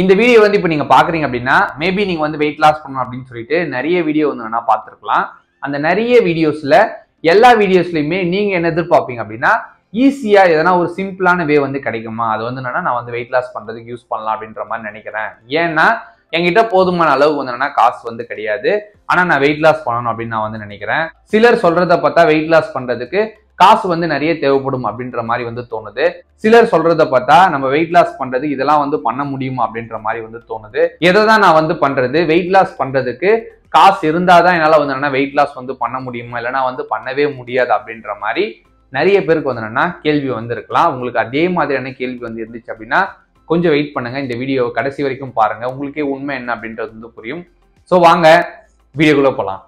இந்த வீடியோ வந்து இப்போ நீங்கள் பார்க்குறீங்க அப்படின்னா மேபி நீங்கள் வந்து வெயிட் லாஸ் பண்ணணும் அப்படின்னு சொல்லிட்டு நிறைய வீடியோ வந்து வேணால் பார்த்துருக்கலாம். அந்த நிறைய வீடியோஸில் எல்லா வீடியோஸ்லையுமே நீங்கள் என்ன எதிர்பார்ப்பீங்க அப்படின்னா ஈஸியாக எதனா ஒரு சிம்பிளான வே வந்து கிடைக்குமா? அது வந்து என்னன்னா நான் வந்து வெயிட் லாஸ் பண்ணுறதுக்கு யூஸ் பண்ணலாம் அப்படின்ற மாதிரி நினைக்கிறேன். ஏன்னா என்கிட்ட போதுமான அளவு வந்து காசு வந்து கிடையாது. ஆனால் நான் வெயிட் லாஸ் பண்ணணும் அப்படின்னு நான் வந்து நினைக்கிறேன். சிலர் சொல்றத பார்த்தா வெயிட் லாஸ் பண்ணுறதுக்கு காசு வந்து நிறைய தேவைப்படும் அப்படின்ற மாதிரி வந்து தோணுது. சிலர் சொல்றத பார்த்தா நம்ம வெயிட் லாஸ் பண்றது இதெல்லாம் வந்து பண்ண முடியுமா அப்படின்ற மாதிரி வந்து தோணுது. எதை தான் நான் வந்து பண்றது? வெயிட் லாஸ் பண்றதுக்கு காசு இருந்தாதான் என்னால் வந்து என்னன்னா வெயிட் லாஸ் வந்து பண்ண முடியுமா? இல்லைன்னா வந்து பண்ணவே முடியாது அப்படின்ற மாதிரி நிறைய பேருக்கு வந்து என்னன்னா கேள்வி வந்திருக்கலாம். உங்களுக்கு அதே மாதிரியான கேள்வி வந்து இருந்துச்சு அப்படின்னா கொஞ்சம் வெயிட் பண்ணுங்க. இந்த வீடியோ கடைசி வரைக்கும் பாருங்க. உங்களுக்கே உண்மை என்ன அப்படின்றது வந்து புரியும். ஸோ வாங்க வீடியோக்குள்ளே போகலாம்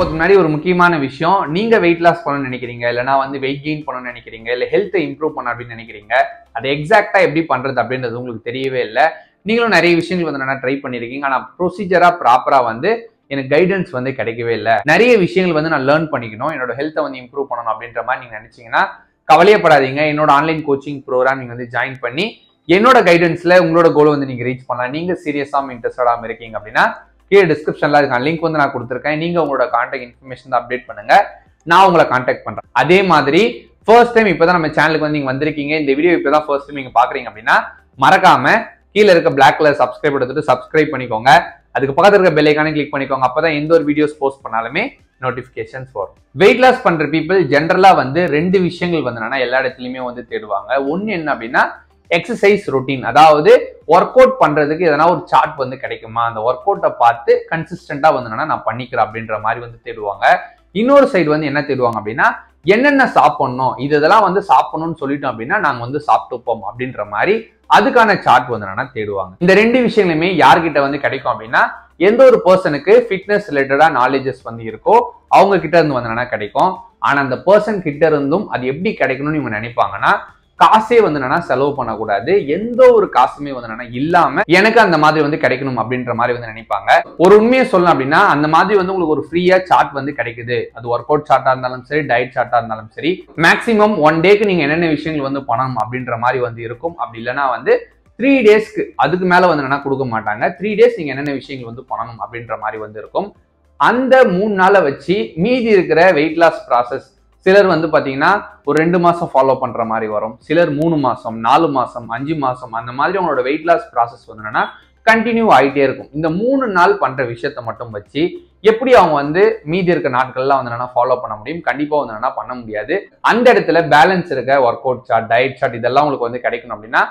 வீடியோக்குள்ள முன்னாடி ஒரு முக்கியமான விஷயம் நீங்கள் வெயிட் லாஸ் பண்ணணும்னு நினைக்கிறீங்க இல்லைனா வந்து வெயிட் கெயின் பண்ணணும்னு நினைக்கிறீங்க இல்லை ஹெல்த்தை இம்ப்ரூவ் பண்ண அப்படின்னு நினைக்கிறீங்க அதை எக்ஸாக்டாக எப்படி பண்ணுறது அப்படின்றது உங்களுக்கு தெரியவே இல்லை நீங்களும் நிறைய விஷயங்கள் வந்து நான் ட்ரை பண்ணியிருக்கீங்க ஆனால் ப்ரொசீஜராக ப்ராப்பராக வந்து எனக்கு கைடன்ஸ் வந்து கிடைக்கவே இல்லை நிறைய விஷயங்கள் வந்து நான் லேர்ன் பண்ணிக்கணும் என்னோட ஹெல்த்தை வந்து இம்ப்ரூவ் பண்ணணும் அப்படின்ற மாதிரி நீங்கள் நினச்சிங்கன்னா கவலையப்படாதீங்க என்னோட ஆன்லைன் கோச்சிங் ப்ரோக்ராம் நீங்கள் வந்து ஜாயின் பண்ணி என்னோட கைடன்ஸில் உங்களோட கோலை வந்து நீங்கள் ரீச் பண்ணலாம் நீங்கள் சீரியஸாக இன்ட்ரெஸ்டடாக இருக்கீங்க அப்படின்னா கீழே டிஸ்கிரிப்ஷன்ல இருக்கான் லிங்க் வந்து நான் கொடுத்துருக்கேன். நீங்க உங்களோட கான்டாக்ட் இன்ஃபர்மேஷன் அப்டேட் பண்ணுங்க. நான் உங்களை கான்டாக்ட் பண்றேன். அதே மாதிரி ஃபர்ஸ்ட் டைம் இப்பதான் நம்ம சேனலுக்கு வந்து நீங்க வந்திருக்கீங்க. இந்த வீடியோ இப்பதான் ஃபர்ஸ்ட் டைம் நீங்க பாக்குறீங்க அப்படின்னா மறக்காம கீழே இருக்க பிளாக் கலர் சப்ஸ்கிரைப் எடுத்துட்டு சப்ஸ்கிரைப் பண்ணிக்கோங்க. அதுக்கு பக்கத்தில் இருக்க பெல் கிளிக் பண்ணிக்கோங்க. அப்பதான் எந்த ஒரு வீடியோஸ் போஸ்ட் பண்ணாலுமே நோட்டிபிகேஷன்ஸ் வரும். வெயிட் லாஸ் பண்ற பீப்புள் ஜென்ரலா வந்து ரெண்டு விஷயங்கள் வந்து என்னன்னா எல்லா இடத்துலயுமே வந்து தேடுவாங்க. ஒன்னு என்ன அப்படின்னா எக்ஸசைஸ் ரொட்டீன் அதாவது ஒர்க் அவுட் பண்றதுக்கு எதனா ஒரு சார்ட் வந்து கிடைக்குமா? அந்த ஒர்க் அவுட்டை பார்த்து கன்சிஸ்டண்டா வந்து நான் பண்ணிக்கிறேன் அப்படின்ற மாதிரி வந்து தேடுவாங்க. இன்னொரு சைடு வந்து என்ன தேடுவாங்க அப்படின்னா என்னென்ன சாப்பிடணும்? இது இதெல்லாம் வந்து சாப்பிடணும்னு சொல்லிட்டோம் அப்படின்னா நாங்க வந்து சாப்பிட்டுப்போம் அப்படின்ற மாதிரி அதுக்கான சார்ட் வந்து என்னன்னா தேடுவாங்க. இந்த ரெண்டு விஷயங்களுமே யார்கிட்ட வந்து கிடைக்கும் அப்படின்னா எந்த ஒரு பர்சனுக்கு ஃபிட்னஸ் ரிலேட்டடா நாலேஜஸ் வந்து இருக்கோ அவங்க கிட்ட இருந்து வந்து என்னன்னா கிடைக்கும். ஆனா அந்த பர்சன் கிட்ட இருந்தும் அது எப்படி கிடைக்கணும்னு இவங்க நினைப்பாங்கன்னா காசே வந்து என்னன்னா செலவு பண்ணக்கூடாது. எந்த ஒரு காசுமே வந்து என்னன்னா இல்லாம எனக்கு அந்த மாதிரி வந்து கிடைக்கணும் அப்படின்ற மாதிரி வந்து நினைப்பாங்க. ஒரு உண்மையை சொல்லணும் அப்படின்னா அந்த மாதிரி வந்து உங்களுக்கு ஒரு ஃப்ரீயா சார்ட் வந்து கிடைக்குது. அது ஒர்க் அவுட் சார்ட்டா இருந்தாலும் சரி டயட் சார்ட்டா இருந்தாலும் சரி மேக்ஸிமம் ஒன் டேக்கு நீங்க என்னென்ன விஷயங்கள் வந்து பண்ணணும் அப்படின்ற மாதிரி வந்து இருக்கும். அப்படி இல்லைன்னா வந்து த்ரீ டேஸ்க்கு அதுக்கு மேல வந்து என்னன்னா கொடுக்க மாட்டாங்க. த்ரீ டேஸ் நீங்க என்னென்ன விஷயங்கள் வந்து பண்ணணும் அப்படின்ற மாதிரி வந்து இருக்கும். அந்த மூணு நாளை வச்சு மீதி இருக்கிற வெயிட் லாஸ் ப்ராசஸ் சிலர் வந்து பார்த்தீங்கன்னா ஒரு ரெண்டு மாதம் ஃபாலோ பண்ணுற மாதிரி வரும். சிலர் மூணு மாதம் நாலு மாதம் அஞ்சு மாதம் அந்த மாதிரி அவங்களோட வெயிட் லாஸ் ப்ராசஸ் வந்து கண்டினியூ ஆகிட்டே இருக்கும். இந்த மூணு நாள் பண்ணுற விஷயத்த மட்டும் வச்சு எப்படி அவங்க வந்து மீதி இருக்க நாட்கள்லாம் வந்து என்னன்னா ஃபாலோ பண்ண முடியும்? கண்டிப்பாக வந்து என்னன்னா பண்ண முடியாது. அந்த இடத்துல பேலன்ஸ் இருக்க work out chart diet chart இதெல்லாம் உங்களுக்கு வந்து கிடைக்கணும் அப்படின்னா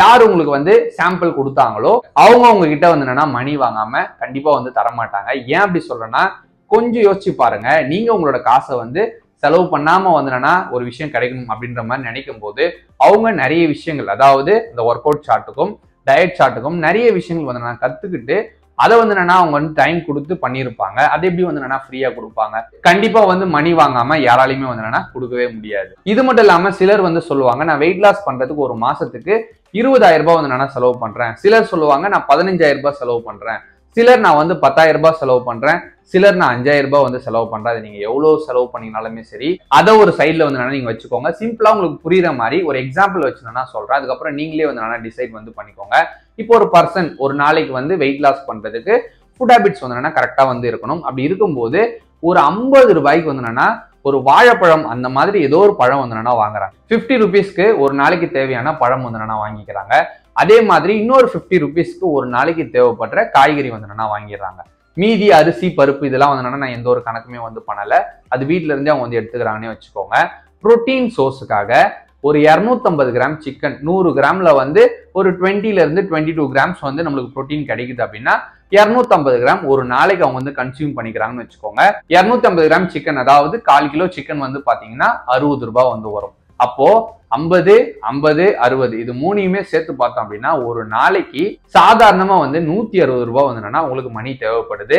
யார் உங்களுக்கு வந்து சாம்பிள் கொடுத்தாங்களோ அவங்க அவங்க கிட்ட வந்து என்னன்னா மணி வாங்காம கண்டிப்பா வந்து தரமாட்டாங்க. ஏன் அப்படி சொல்றேன்னா கொஞ்சம் யோசிச்சு பாருங்க. நீங்க உங்களோட காசை வந்து செலவு பண்ணாம வந்தனா ஒரு விஷயம் கிடைக்கணும் அப்படின்ற மாதிரி நினைக்கும் போது அவங்க நிறைய விஷயங்கள் அதாவது இந்த ஒர்க் அவுட் சார்ட்டுக்கும் டயட் சார்ட்டுக்கும் நிறைய விஷயங்கள் வந்து நான் கத்துக்கிட்டு அதை வந்து என்னன்னா அவங்க வந்து டைம் கொடுத்து பண்ணியிருப்பாங்க. அதை எப்படி வந்து என்னன்னா ஃப்ரீயா கொடுப்பாங்க? கண்டிப்பா வந்து மணி வாங்காம யாராலையுமே வந்து என்னன்னா கொடுக்கவே முடியாது. இது மட்டும் இல்லாம சிலர் வந்து சொல்லுவாங்க நான் வெயிட் லாஸ் பண்றதுக்கு ஒரு மாசத்துக்கு இருபதாயிரம் ரூபாய் வந்து நான் செலவு பண்றேன். சிலர் சொல்லுவாங்க நான் பதினஞ்சாயிரம் ரூபாய் செலவு பண்றேன். சிலர் நான் வந்து பத்தாயிரம் ரூபாய் செலவு பண்றேன். சிலர் நான் அஞ்சாயிரம் ரூபாய் வந்து செலவு பண்றேன் அது நீங்க எவ்வளவு செலவு பண்ணீங்கனாலுமே சரி அதை ஒரு சைட்ல வந்து நீங்க வச்சுக்கோங்க. சிம்பிளா உங்களுக்கு புரியுற மாதிரி ஒரு எக்ஸாம்பிள் வச்சு நான் சொல்றேன். அதுக்கப்புறம் நீங்களே வந்து நான் டிசைட் வந்து பண்ணிக்கோங்க. இப்போ ஒரு பர்சன் ஒரு நாளைக்கு வந்து வெயிட் லாஸ் பண்றதுக்கு ஃபுட் ஹேபிட்ஸ் வந்து கரெக்டா வந்து இருக்கணும். அப்படி இருக்கும்போது ஒரு ஐம்பது ரூபாய்க்கு வந்து என்னன்னா ஒரு வாழைப்பழம் அந்த மாதிரி ஏதோ ஒரு பழம் வந்து என்னன்னா வாங்குறாங்க. ஃபிஃப்டி ருபீஸ்க்கு ஒரு நாளைக்கு தேவையான பழம் வந்து என்னன்னா வாங்கிக்கிறாங்க. அதே மாதிரி இன்னொரு ஃபிஃப்டி ருபீஸ்க்கு ஒரு நாளைக்கு தேவைப்படுற காய்கறி வந்து என்னன்னா வாங்கிடுறாங்க. மீதி அரிசி பருப்பு இதெல்லாம் வந்து நான் எந்த ஒரு கணக்குமே வந்து பண்ணலை. அது வீட்டிலேருந்தே இருந்தே அவங்க வந்து எடுத்துக்கிறாங்கன்னே வச்சுக்கோங்க. புரோட்டீன் சோர்ஸுக்காக ஒரு இரநூத்தம்பது கிராம் சிக்கன் நூறு கிராமில் வந்து ஒரு டுவெண்ட்டிலேருந்து டுவெண்ட்டி டூ கிராம்ஸ் வந்து நம்மளுக்கு புரோட்டீன் கிடைக்குது அப்படின்னா இரநூத்தம்பது கிராம் ஒரு நாளைக்கு அவங்க வந்து கன்சியூம் பண்ணிக்கிறாங்கன்னு வச்சுக்கோங்க. இரநூத்தம்பது கிராம் சிக்கன் அதாவது கால் கிலோ சிக்கன் வந்து பார்த்தீங்கன்னா அறுபது ரூபாய் வந்து வரும். அப்போ ஐம்பது ஐம்பது அறுபது இது மூணையுமே சேர்த்து பார்த்தோம் அப்படின்னா ஒரு நாளைக்கு சாதாரணமா வந்து நூத்தி அறுபது ரூபாய் வந்துன்னா உங்களுக்கு மணி தேவைப்படுது.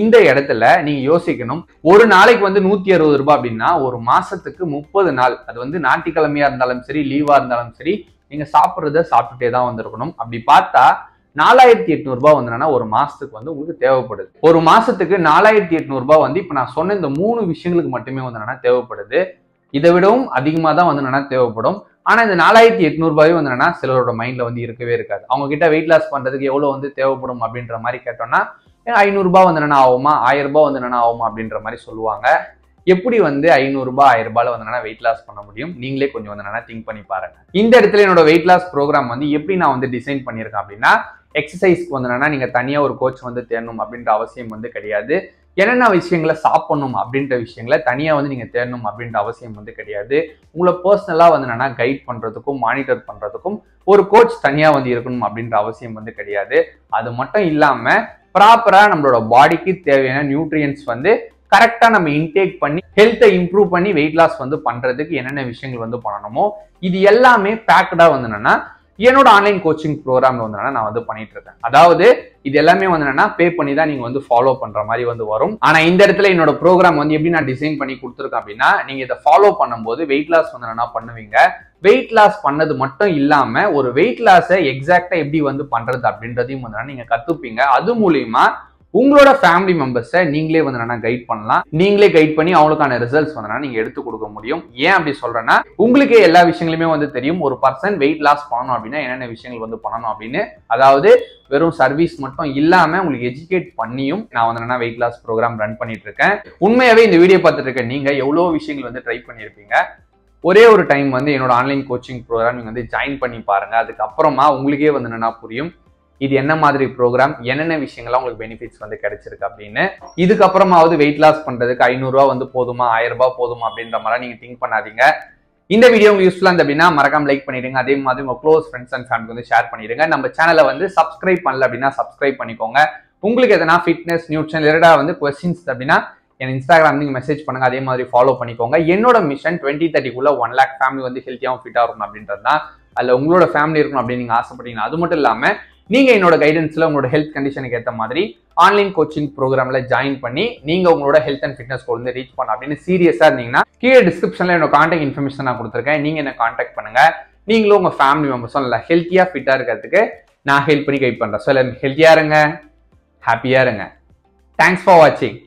இந்த இடத்துல நீங்க யோசிக்கணும். ஒரு நாளைக்கு வந்து நூத்தி அறுபது ரூபாய் அப்படின்னா ஒரு மாசத்துக்கு முப்பது நாள். அது வந்து ஞாயிற்றுக்கிழமையா இருந்தாலும் சரி லீவா இருந்தாலும் சரி நீங்க சாப்பிட்றத சாப்பிட்டுட்டே தான் வந்திருக்கணும். அப்படி பார்த்தா நாலாயிரத்தி எட்நூறுபா வந்து என்னன்னா ஒரு மாசத்துக்கு வந்து உங்களுக்கு தேவைப்படுது. ஒரு மாசத்துக்கு நாலாயிரத்தி எட்நூறுபா வந்து இப்போ நான் சொன்ன இந்த மூணு விஷயங்களுக்கு மட்டுமே வந்து தேவைப்படுது. இதை விடவும் அதிகமாக தான் வந்து என்னன்னா தேவைப்படும். ஆனால் இந்த நாலாயிரத்தி எட்நூறுபாயும் வந்து என்னன்னா சிலரோட மைண்டில் வந்து இருக்கவே இருக்காது. அவங்க கிட்ட வெயிட் லாஸ் பண்ணுறதுக்கு எவ்வளோ வந்து தேவைப்படும் அப்படின்ற மாதிரி கேட்டோம்னா ஐநூறுரூபா வந்து என்னென்ன ஆகுமா? ஆயிரரூபா வந்து என்னன்னா ஆகுமா அப்படின்ற மாதிரி சொல்லுவாங்க. எப்படி வந்து ஐநூறுரூபா ஆயிரம் வந்து என்னன்னா வெயிட் லாஸ் பண்ண முடியும்? நீங்களே கொஞ்சம் வந்து என்னன்னா திங்க் பண்ணி பாருங்க. இந்த இடத்துல என்னோட வெயிட் லாஸ் ப்ரோக்ராம் வந்து எப்படி நான் வந்து டிசைன் பண்ணியிருக்கேன் அப்படின்னா எக்ஸசைஸ்க்கு வந்து என்னன்னா நீங்கள் தனியாக ஒரு கோச் வந்து தேடணும் அப்படின்ற அவசியம் வந்து கிடையாது. என்னென்ன விஷயங்களை சாப்பிடணும் அப்படின்ற விஷயங்களை தனியாக வந்து நீங்கள் தேடணும் அப்படின்ற அவசியம் வந்து கிடையாது. உங்களை பர்சனலாக வந்து என்னென்னா கைட் பண்ணுறதுக்கும் மானிட்டர் பண்ணுறதுக்கும் ஒரு கோச் தனியாக வந்து இருக்கணும் அப்படின்ற அவசியம் வந்து கிடையாது. அது மட்டும் இல்லாமல் ப்ராப்பராக நம்மளோட பாடிக்கு தேவையான நியூட்ரியன்ஸ் வந்து கரெக்டாக நம்ம இன்டேக் பண்ணி ஹெல்த்தை இம்ப்ரூவ் பண்ணி வெயிட் லாஸ் வந்து பண்ணுறதுக்கு என்னென்ன விஷயங்கள் வந்து பண்ணணுமோ இது எல்லாமே பேக்கடாக வந்து என்னென்னா என்னோட ஆன்லைன் கோச்சிங் ப்ரோக்ராம்ல வந்து நான் வந்து பண்ணிட்டு இருக்கேன். அதாவது இது எல்லாமே வந்து என்னன்னா பே பண்ணி தான் நீங்க வந்து ஃபாலோ பண்ற மாதிரி வந்து வரும். ஆனா இந்த இடத்துல என்னோட ப்ரோக்ராம் வந்து எப்படி நான் டிசைன் பண்ணி கொடுத்துருக்கேன் அப்படின்னா நீங்க இதை ஃபாலோ பண்ணும்போது வெயிட் லாஸ் வந்து என்னன்னா பண்ணுவீங்க. வெயிட் லாஸ் பண்ணது மட்டும் இல்லாம ஒரு வெயிட் லாஸை எக்ஸாக்டா எப்படி வந்து பண்றது அப்படின்றதையும் வந்து நீங்க கத்துப்பீங்க. அது மூலியமா உங்களோட ஃபேமிலி மெம்பர்ஸை நீங்களே வந்து என்னன்னா கைட் பண்ணலாம். நீங்களே கைட் பண்ணி அவங்களுக்கான ரிசல்ட்ஸ் வந்து நீங்க எடுத்து கொடுக்க முடியும். ஏன் அப்படி சொல்றேன்னா உங்களுக்கே எல்லா விஷயங்களுமே வந்து தெரியும். ஒரு பர்சன் வெயிட் லாஸ் பண்ணணும் அப்படின்னா என்னென்ன விஷயங்கள் வந்து பண்ணணும் அப்படின்னு. அதாவது வெறும் சர்வீஸ் மட்டும் இல்லாம உங்களுக்கு எஜுகேட் பண்ணியும் நான் வந்து என்ன வெயிட் லாஸ் ப்ரோக்ராம் ரன் பண்ணிட்டு இருக்கேன். உண்மையாவே இந்த வீடியோ பார்த்துட்டு இருக்க நீங்க எவ்வளவு விஷயங்கள் வந்து ட்ரை பண்ணியிருப்பீங்க? ஒரே ஒரு டைம் வந்து என்னோட ஆன்லைன் கோச்சிங் ப்ரோக்ராம் நீங்க வந்து ஜாயின் பண்ணி பாருங்க. அதுக்கப்புறமா உங்களுக்கே வந்து என்னன்னா புரியும். இது என்ன மாதிரி ப்ரோக்ராம் என்னென்ன விஷயங்கள்லாம் உங்களுக்கு பெனிஃபிட்ஸ் வந்து கிடைச்சிருக்கு அப்படின்னு. இதுக்கப்புறமாவது வெயிட் லாஸ் பண்ணுறதுக்கு ஐநூறுரூவா வந்து போதுமா ஆயிரம் ரூபாய் போதுமா அப்படின்ற மாதிரி நீங்கள் திங்க் பண்ணாதீங்க. இந்த வீடியோ உங்களுக்கு யூஸ்ஃபுல்லாக இருந்த அப்படின்னா மறக்காம லைக் பண்ணிடுங்க. அதே மாதிரி உங்கள் க்ளோஸ் ஃப்ரெண்ட்ஸ் அண்ட் ஃபேமிலிக்கு வந்து ஷேர் பண்ணிடுங்க. நம்ம சேனலை வந்து சப்ஸ்கிரைப் பண்ணல அப்படின்னா சப்ஸ்கிரைப் பண்ணிக்கோங்க. உங்களுக்கு எதனா ஃபிட்னஸ் நியூட்ரிஷன் ரிலேட்டாக வந்து கொஸ்டின்ஸ் அப்படின்னா என் இன்ஸ்டாகிராம் நீங்கள் மெசேஜ் பண்ணுங்க. அதே மாதிரி ஃபாலோ பண்ணிக்கோங்க. என்னோட மிஷன் டுவெண்ட்டி தேர்ட்டிக்குள்ள ஒன் லேக் ஃபேமிலி வந்து ஹெல்த்தியாகவும் ஃபிட்டாக இருக்கணும் அப்படின்றது தான். அதில் உங்களோட ஃபேமிலி இருக்கணும் அப்படின்னு நீங்கள் ஆசைப்பட்டீங்கன்னா அது மட்டும் இல்லாமல் நீங்கள் என்னோட கைடன்ஸில் உங்களோட ஹெல்த் கண்டிஷனுக்கு ஏற்ற மாதிரி ஆன்லைன் கோச்சிங் ப்ரோக்ராமில் ஜாயின் பண்ணி நீங்கள் உங்களோட ஹெல்த் அண்ட் ஃபிட்னஸ் கோல் வந்து ரீச் பண்ண அப்படின்னு சீரியஸாக இருந்தீங்கன்னா கீழே டிஸ்கிரிப்ஷனில் என்னோட காண்டாக்ட் இன்ஃபர்மேஷன் நான் கொடுத்துருக்கேன். நீங்கள் என்ன காண்டாக்ட் பண்ணுங்கள் நீங்களும் உங்கள் ஃபேமிலி மெம்பர்ஸும் நல்லா ஹெல்த்தியாக ஃபிட்டாக இருக்கிறதுக்கு நான் ஹெல்ப் பண்ணி கைட் பண்ணுறேன் ஸோ ஹெல்த்தியாக இருங்க. ஹாப்பியாக இருங்க. தேங்க்ஸ் ஃபார் வாட்சிங்